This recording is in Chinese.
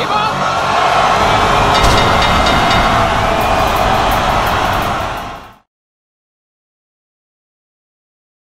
别跑